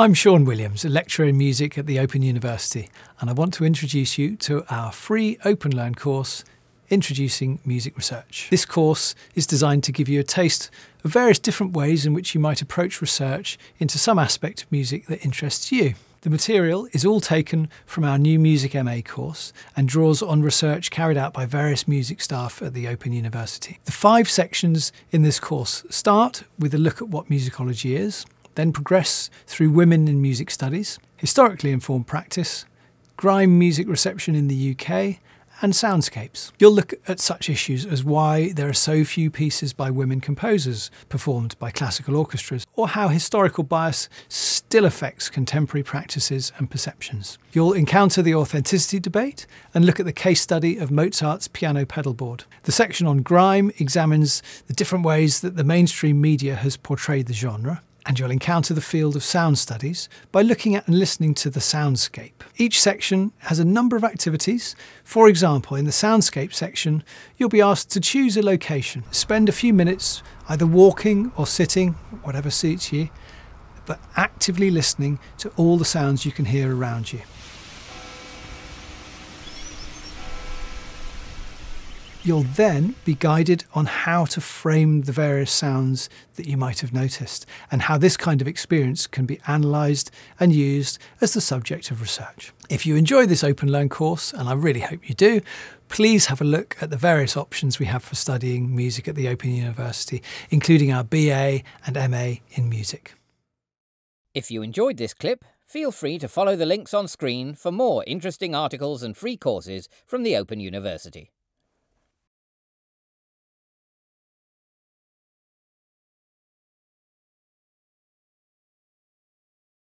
I'm Sean Williams, a lecturer in music at the Open University, and I want to introduce you to our free Open Learn course, Introducing Music Research. This course is designed to give you a taste of various different ways in which you might approach research into some aspect of music that interests you. The material is all taken from our new Music MA course and draws on research carried out by various music staff at the Open University. The five sections in this course start with a look at what musicology is, then progress through Women in Music Studies, Historically Informed Practice, Grime Music Reception in the UK, and soundscapes. You'll look at such issues as why there are so few pieces by women composers performed by classical orchestras, or how historical bias still affects contemporary practices and perceptions. You'll encounter the authenticity debate and look at the case study of Mozart's piano pedalboard. The section on grime examines the different ways that the mainstream media has portrayed the genre and you'll encounter the field of sound studies by looking at and listening to the soundscape. Each section has a number of activities. For example, in the soundscape section, you'll be asked to choose a location. Spend a few minutes either walking or sitting, whatever suits you, but actively listening to all the sounds you can hear around you. You'll then be guided on how to frame the various sounds that you might have noticed and how this kind of experience can be analysed and used as the subject of research. If you enjoy this Open Learn course, and I really hope you do, please have a look at the various options we have for studying music at the Open University, including our BA and MA in music. If you enjoyed this clip, feel free to follow the links on screen for more interesting articles and free courses from the Open University.